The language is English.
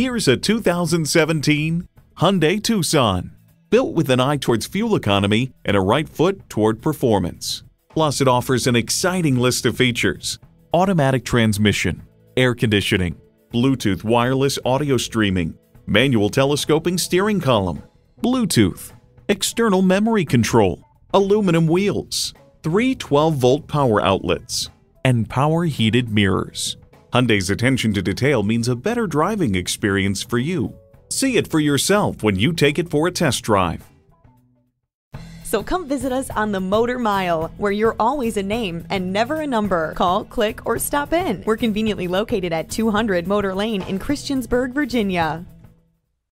Here's a 2017 Hyundai Tucson. Built with an eye towards fuel economy and a right foot toward performance. Plus, it offers an exciting list of features. Automatic transmission, air conditioning, Bluetooth wireless audio streaming, manual telescoping steering column, Bluetooth, external memory control, aluminum wheels, three 12-volt power outlets, and power heated mirrors. Hyundai's attention to detail means a better driving experience for you. See it for yourself when you take it for a test drive. So come visit us on the Motor Mile, where you're always a name and never a number. Call, click, or stop in. We're conveniently located at 200 Motor Lane in Christiansburg, Virginia.